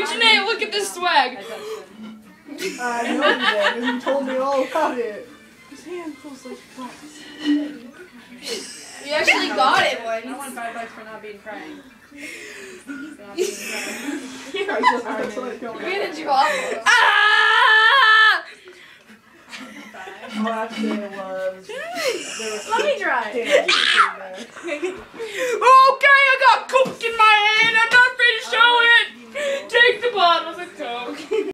Wait, Janae, look at this swag. I know you did, you told me all about it. His hand feels like wax. We actually got it I once. won five bucks for not being crying. That's what I. Where did you off? Ah! Oh, actually, was. Let me try. Okay.